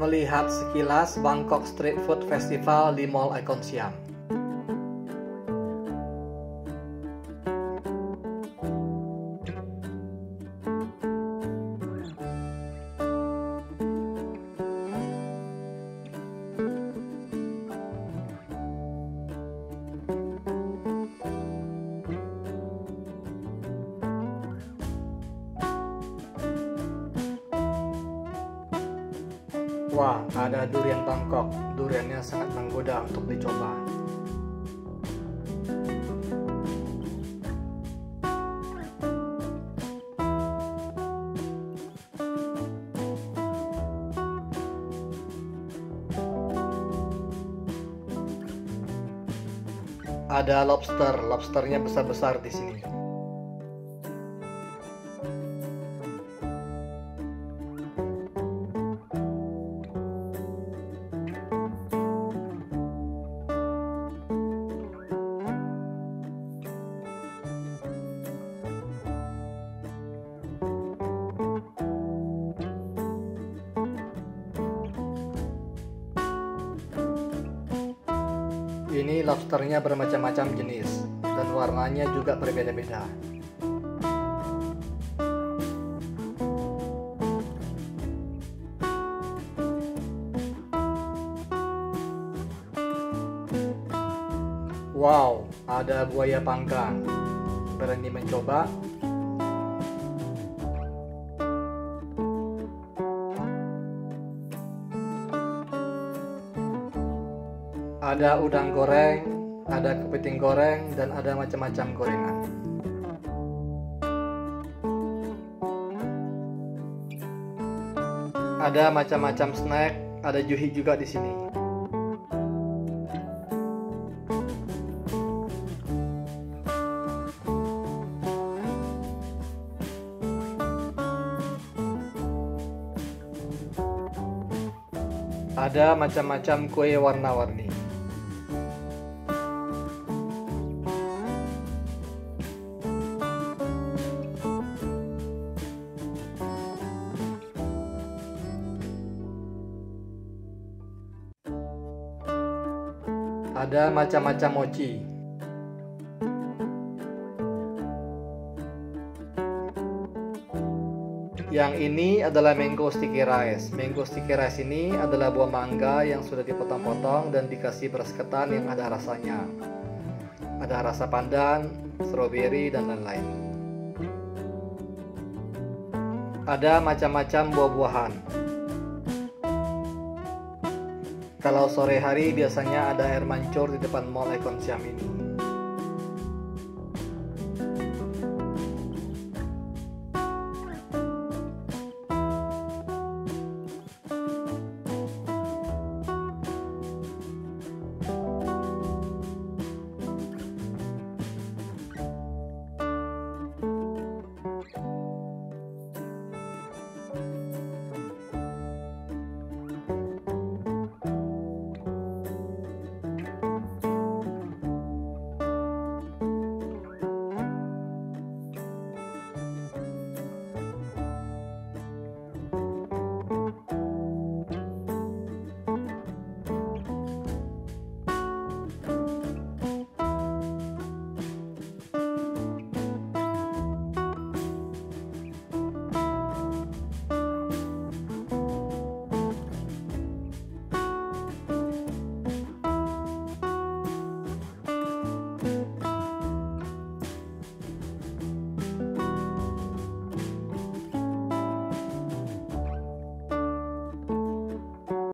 melihat sekilas Bangkok Street Food Festival di Mall Icon Siam. Wah, ada durian Bangkok. Duriannya sangat menggoda untuk dicoba. Ada lobster, lobsternya besar-besar di sini. Ini lobsternya bermacam-macam jenis dan warnanya juga berbeda-beda. Wow, ada buaya panggang. Berani mencoba? Ada udang goreng, ada kepiting goreng, dan ada macam-macam gorengan. Ada macam-macam snack, ada juhi juga di sini. Ada macam-macam kue warna-warni. Ada macam-macam mochi. Yang ini adalah mango sticky rice. Mango sticky rice ini adalah buah mangga yang sudah dipotong-potong dan dikasih beras ketan yang ada rasanya. Ada rasa pandan, stroberi, dan lain-lain. Ada macam-macam buah-buahan. Kalau sore hari biasanya ada air mancur di depan Mall Icon Siam ini.